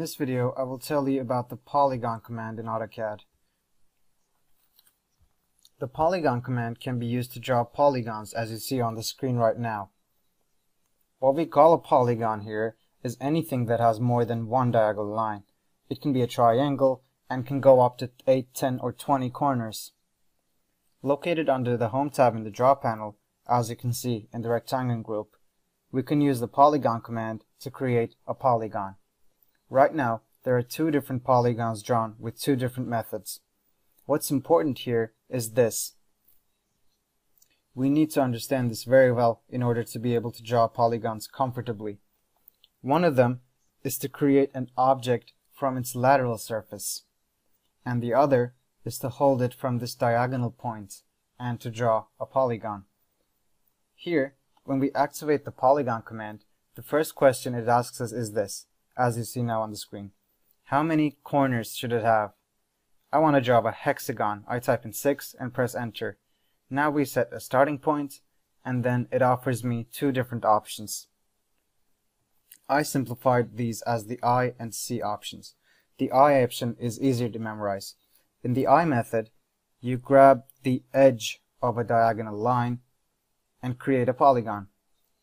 this video, I will tell you about the polygon command in AutoCAD. The polygon command can be used to draw polygons as you see on the screen right now. What we call a polygon here is anything that has more than one diagonal line. It can be a triangle and can go up to 8, 10, or 20 corners. Located under the Home tab in the Draw panel, as you can see in the rectangle group, we can use the polygon command to create a polygon. Right now, there are two different polygons drawn with two different methods. What's important here is this. We need to understand this very well in order to be able to draw polygons comfortably. One of them is to create an object from its lateral surface, and the other is to hold it from this diagonal point and to draw a polygon. Here, when we activate the polygon command, the first question it asks us is this, as you see now on the screen. How many corners should it have? I want to draw a hexagon. I type in 6 and press enter. Now we set a starting point and then it offers me two different options. I simplified these as the I and C options. The I option is easier to memorize. In the I method, you grab the edge of a diagonal line and create a polygon.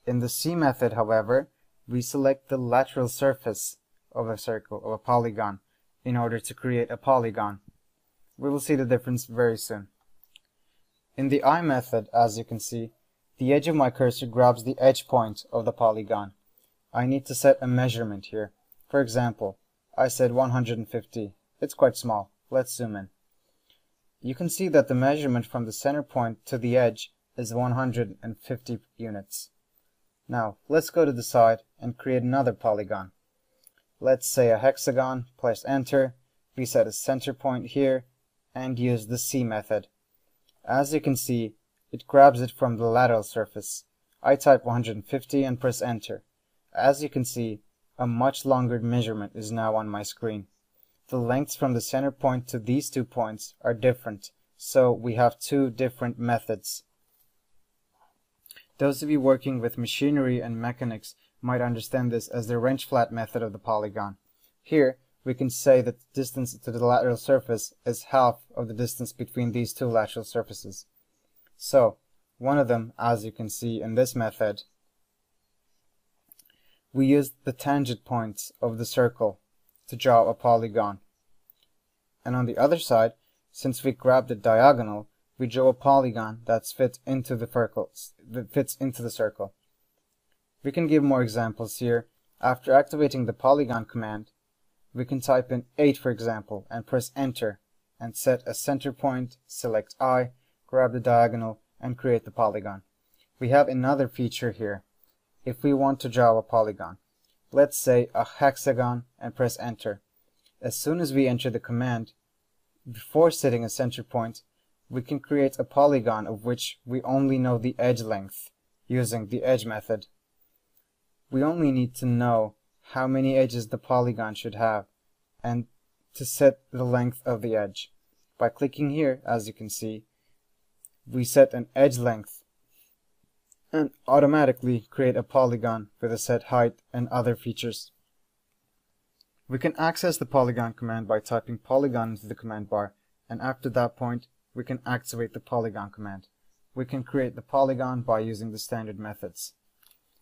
In the C method, however, we select the lateral surface of a circle, of a polygon, in order to create a polygon. We will see the difference very soon. In the I method, as you can see, the edge of my cursor grabs the edge point of the polygon. I need to set a measurement here. For example, I said 150. It's quite small. Let's zoom in. You can see that the measurement from the center point to the edge is 150 units. Now, let's go to the side and create another polygon. Let's say a hexagon, press enter, we set a center point here, and use the C method. As you can see, it grabs it from the lateral surface. I type 150 and press enter. As you can see, a much longer measurement is now on my screen. The lengths from the center point to these two points are different, so we have two different methods. Those of you working with machinery and mechanics might understand this as the wrench flat method of the polygon. Here, we can say that the distance to the lateral surface is half of the distance between these two lateral surfaces. So, one of them, as you can see in this method, we use the tangent points of the circle to draw a polygon. And on the other side, since we grabbed the diagonal, we draw a polygon that's fit into the circle, that fits into the circle. We can give more examples here. After activating the polygon command, we can type in 8 for example and press enter and set a center point, select I, grab the diagonal and create the polygon. We have another feature here. If we want to draw a polygon, let's say a hexagon and press enter. As soon as we enter the command, before setting a center point, we can create a polygon of which we only know the edge length using the edge method. We only need to know how many edges the polygon should have and to set the length of the edge. By clicking here, as you can see, we set an edge length and automatically create a polygon with a set height and other features. We can access the polygon command by typing polygon into the command bar and after that point we can activate the polygon command. We can create the polygon by using the standard methods.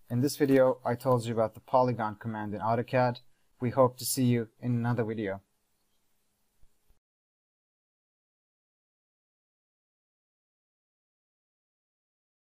In this video, I told you about the polygon command in AutoCAD. We hope to see you in another video.